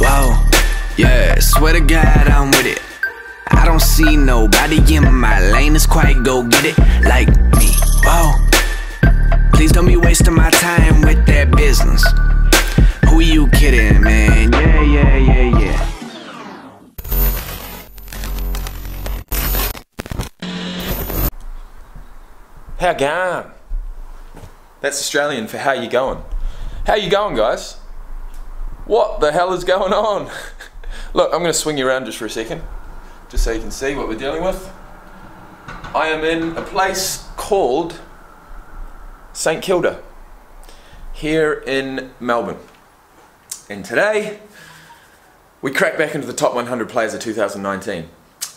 Whoa, yeah, swear to God I'm with it. I don't see nobody in my lane that's quite go get it like me. Whoa, please don't be wasting my time with that business. Who you kidding, man? Yeah, yeah, yeah, yeah. How going? That's Australian for how you going. How you going, guys? What the hell is going on? Look, I'm going to swing you around just for a second, just so you can see what we're dealing with. I am in a place called St Kilda, here in Melbourne. And today, we crack back into the top 100 players of 2019.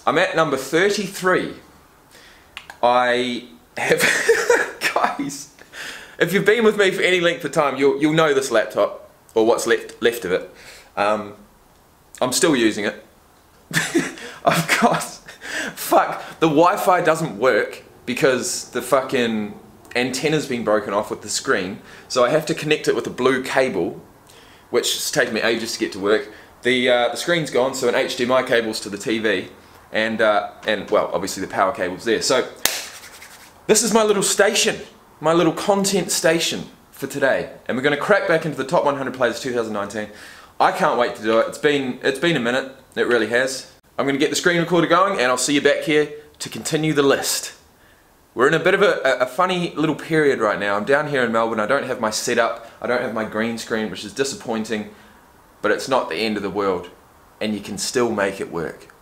I'm at number 33. I have, guys, if you've been with me for any length of time, you'll, you'll know this laptop, or what's left, left of it. Um, I'm still using it. I've got, fuck, the Wi-Fi doesn't work because the fucking antenna's been broken off with the screen, so I have to connect it with a blue cable, which has taken me ages to get to work. The, uh, the screen's gone, so an HDMI cable's to the TV, and, uh, and well, obviously the power cable's there. So this is my little station, my little content station for today. And we're going to crack back into the top 100 players of 2019. I can't wait to do it. It's been, it's been a minute. It really has. I'm going to get the screen recorder going and I'll see you back here to continue the list. We're in a bit of a, a, funny little period right now. I'm down here in Melbourne. I don't have my setup. I don't have my green screen, which is disappointing. But it's not the end of the world. And you can still make it work.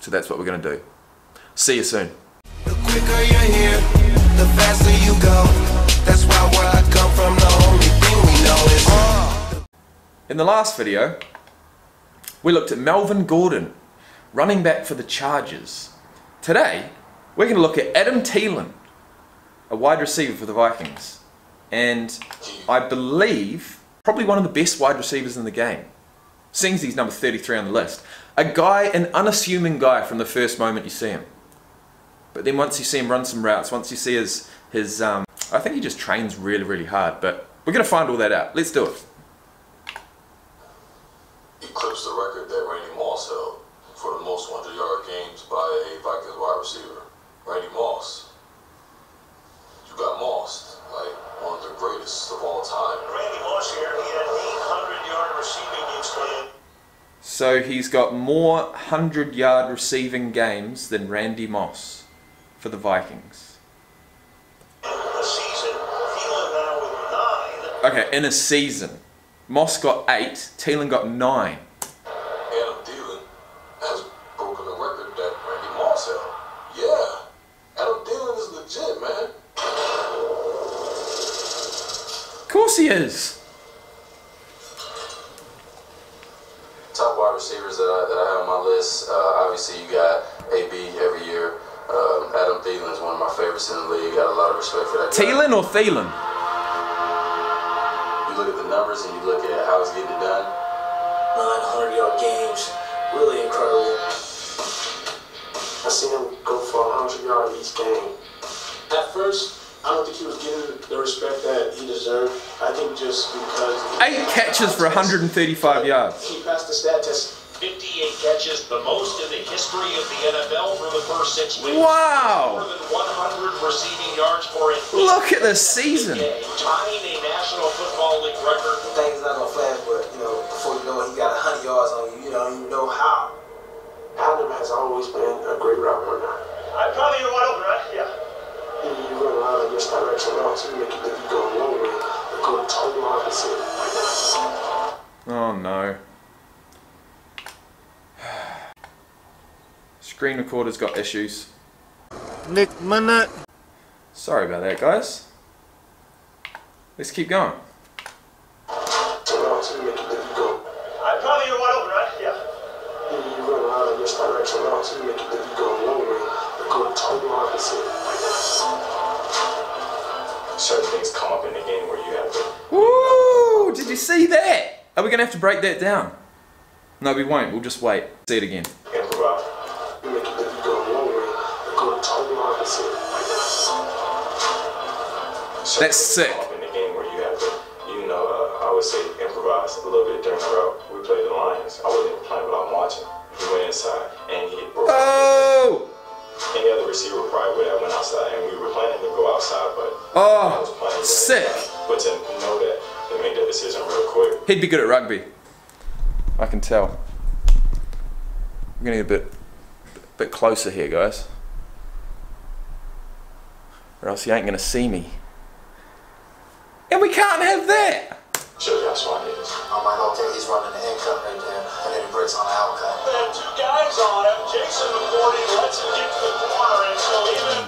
So that's what we're going to do. See you soon. In the last video, we looked at Melvin Gordon, running back for the Chargers. Today, we're going to look at Adam Thielen, a wide receiver for the Vikings. And I believe probably one of the best wide receivers in the game. Seeing he's number 33 on the list. A guy, an unassuming guy from the first moment you see him. But then once you see him run some routes, once you see his, his um, I think he just trains really, really hard. But we're going to find all that out. Let's do it. Eclipsed the record that Randy Moss held for the most 100-yard games by a Vikings wide receiver. Randy Moss. You got Moss, like one of the greatest of all time. Randy Moss here, he had 800-yard receiving games So he's got more 100-yard receiving games than Randy Moss for the Vikings. Okay, in a season. Moss got eight, Thielen got nine. Adam Thielen has broken the record that Randy Moss held. Yeah, Adam Thielen is legit, man. Of course he is. Top wide receivers that I, that I have on my list, uh, obviously you got AB every year. Um, Adam Thielen is one of my favorites in the league. Got a lot of respect for that. Thielen or Thielen? Look at the numbers and you look at how he's getting it done. 900 yard games, really incredible. I seen him go for 100 yards each game. At first, I don't think he was getting the respect that he deserved. I think just because eight catches for 135 yards. He passed the stat test 58 catches, the most in the history of the NFL for the first six weeks. Wow! More than 100 receiving yards for a Look at this season. Tying a National Football League record. Things not gonna flash, but you know, before you know it, he got 100 yards on you. You don't even know how. Adam has always been a great route runner. I'm probably the one over, right? Yeah. And you run a lot of misdirection routes, you make it think you go one way, but go total opposite. Oh no. Screen recorder's got issues. Nick minute. Sorry about that, guys. Let's keep going. I'm probably the one over, right? Yeah. You run a lot of misdirection routes, you make it think you go one way, but go total opposite. Certain things come up in the game where you have to. Woo! Did you see that? Are we gonna have to break that down? No, we won't. We'll just wait. See it again. That's sick. In the game where you have to, you know, uh, I would say improvise a little bit during the route. We played the Lions. I wasn't playing, but I'm watching. He went inside and he broke. Oh! Any other receiver probably would have went outside, and we were planning to go outside, but Oh, I was playing. sick. But to know that, to make that decision real quick. He'd be good at rugby. I can tell. I'm getting a bit, bit closer here, guys. Or else he ain't gonna see me. And we can't have that. Show you how smart he is. I'm like, okay, he's running the in cut right there, and then he breaks on the out cut. And two guys on him. Jason McCourty lets him get to the corner, and so even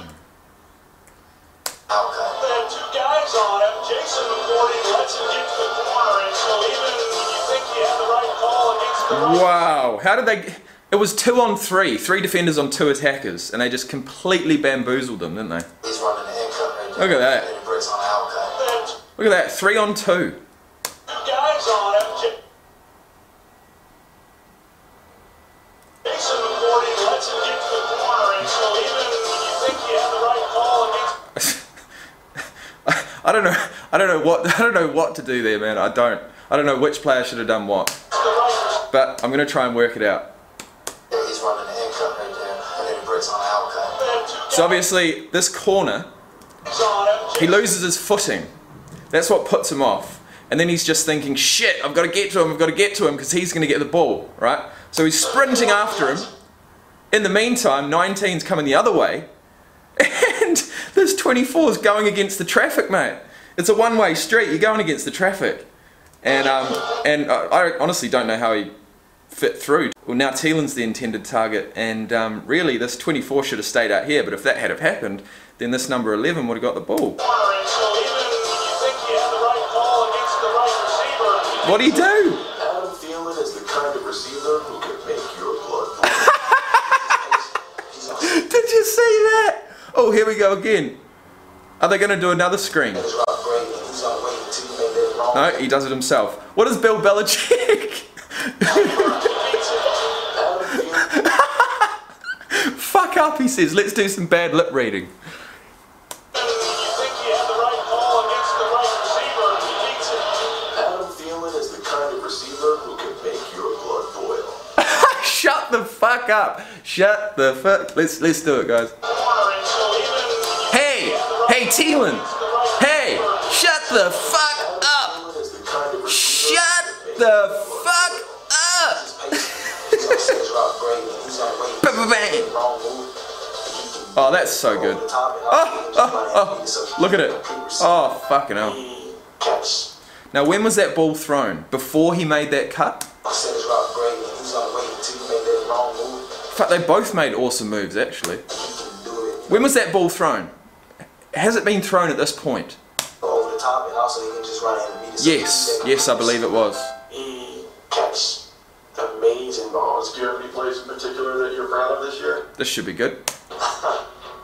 Out cut. and two guys on him. Jason McCourty lets him get to the corner, and so even when you think you had the right call against the right Wow. How did they? It was two on three, three defenders on two attackers, and they just completely bamboozled them, didn't they? He's running the in cut right there. Look at that. And then he breaks on the out cut. Look at that, three on two. I don't know. I don't know what. I don't know what to do there, man. I don't. I don't know which player should have done what. But I'm gonna try and work it out. So obviously, this corner, he loses his footing. That's what puts him off. And then he's just thinking, shit, I've got to get to him. I've got to get to him because he's going to get the ball, right? So he's sprinting after him. In the meantime, 19's coming the other way, and this 24's going against the traffic, mate. It's a one-way street. You're going against the traffic, and um, and I, I honestly don't know how he fit through. Well, now Thielen's the intended target, and um, really this 24 should have stayed out here. But if that had have happened, then this number 11 would have got the ball. What do you do? Adam Thielen is the kind of receiver who can make your blood. Did you see that? Oh, here we go again. Are they going to do another screen? It's Rob Brady, and he's gonna wait until he made that wrong. No, he does it himself. What is Bill Belichick? Fuck up, he says. Let's do some bad lip reading. Shut the fuck up. Shut the fuck. Let's let's do it, guys. Hey, hey, Thielen. Hey, shut the fuck up. Shut the fuck up. Oh, that's so good. Oh, oh, oh. Look at it. Oh, fucking hell. Now, when was that ball thrown? Before he made that cut? Fuck, they both made awesome moves, actually. He can do it When was that ball thrown? Has it been thrown at this point? over the top, and also he can just run in and meet us. Yes, yes, I believe it was. He catch amazing balls. Do you have any plays in particular that you're proud of this year? This should be good.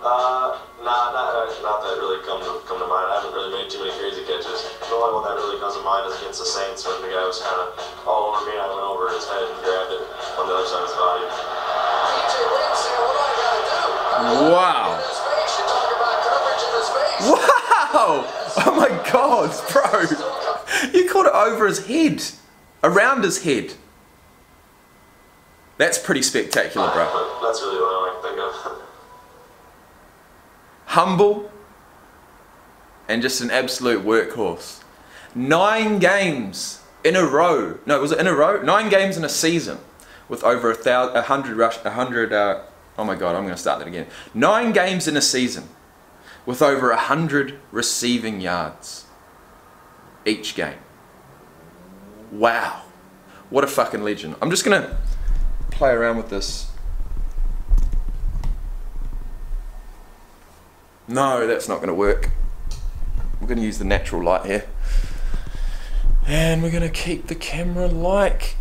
Uh, nah, not, not that really come to, come to mind. I haven't really made too many crazy catches. The only one that really comes to mind is against the Saints when the guy was kind of all over me and I went over his head and grabbed it on the other side of his body. Wow. Wow! Oh my god, bro! You caught it over his head. Around his head. That's pretty spectacular, bro. That's really what I can think of. Humble and just an absolute workhorse. Nine games in a row. No, was it in a row? Nine games in a season with over a thousand, a hundred rush, a hundred. Uh, oh my god, I'm going to start that again. Nine games in a season with over a hundred receiving yards each game. Wow, what a fucking legend! I'm just going to play around with this. No, that's not going to work. We're going to use the natural light here. And we're going to keep the camera like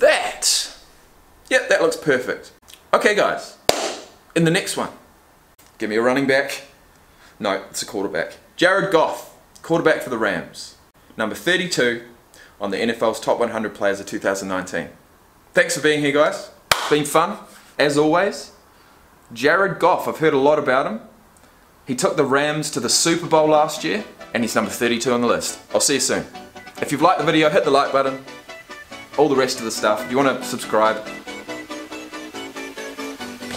that. Yep, that looks perfect. Okay, guys. In the next one, give me a running back. No, it's a quarterback. Jared Goff, quarterback for the Rams. Number 32 on the NFL's top 100 players of 2019. Thanks for being here, guys. It's been fun, as always. Jared Goff, I've heard a lot about him. He took the Rams to the Super Bowl last year, and he's number 32 on the list. I'll see you soon. If you've liked the video, hit the like button. All the rest of the stuff. If you want to subscribe,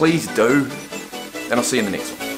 please do. And I'll see you in the next one.